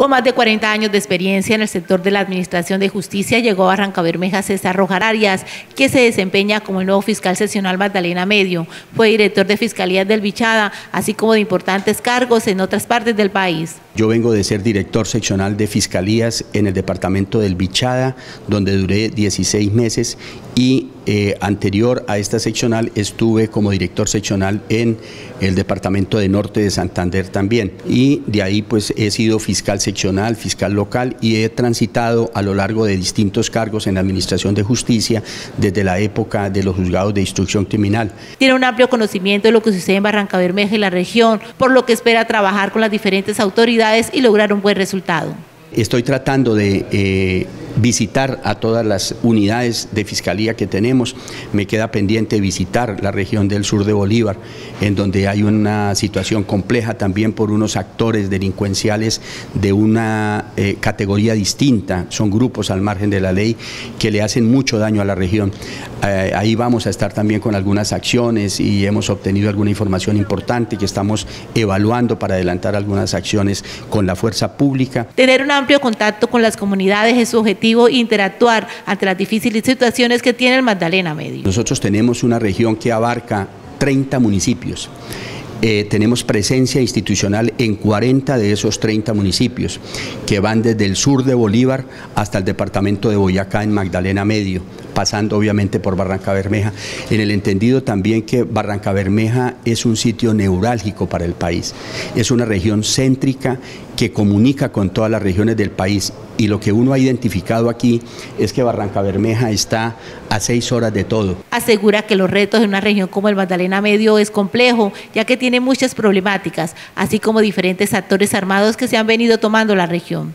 Con más de 40 años de experiencia en el sector de la Administración de Justicia, llegó a Barranca Bermeja César Rojar Arias, que se desempeña como el nuevo fiscal seccional Magdalena Medio. Fue director de Fiscalía del Bichada, así como de importantes cargos en otras partes del país. Yo vengo de ser director seccional de Fiscalías en el departamento del Bichada, donde duré 16 meses y eh, anterior a esta seccional estuve como director seccional en el departamento de Norte de Santander también y de ahí pues he sido fiscal seccional, fiscal local y he transitado a lo largo de distintos cargos en la Administración de Justicia desde la época de los juzgados de instrucción criminal. Tiene un amplio conocimiento de lo que sucede en Barranca Bermeja y la región, por lo que espera trabajar con las diferentes autoridades y lograr un buen resultado. Estoy tratando de eh, visitar a todas las unidades de fiscalía que tenemos. Me queda pendiente visitar la región del sur de Bolívar, en donde hay una situación compleja también por unos actores delincuenciales de una eh, categoría distinta. Son grupos al margen de la ley que le hacen mucho daño a la región. Eh, ahí vamos a estar también con algunas acciones y hemos obtenido alguna información importante que estamos evaluando para adelantar algunas acciones con la fuerza pública. Tener un amplio contacto con las comunidades es su objetivo interactuar ante las difíciles situaciones que tiene el Magdalena Medio. Nosotros tenemos una región que abarca 30 municipios. Eh, tenemos presencia institucional en 40 de esos 30 municipios, que van desde el sur de Bolívar hasta el departamento de Boyacá en Magdalena Medio, pasando obviamente por Barranca Bermeja, en el entendido también que Barranca Bermeja es un sitio neurálgico para el país, es una región céntrica que comunica con todas las regiones del país y lo que uno ha identificado aquí es que Barranca Bermeja está a seis horas de todo. Asegura que los retos de una región como el Magdalena Medio es complejo, ya que tiene muchas problemáticas, así como diferentes actores armados que se han venido tomando la región.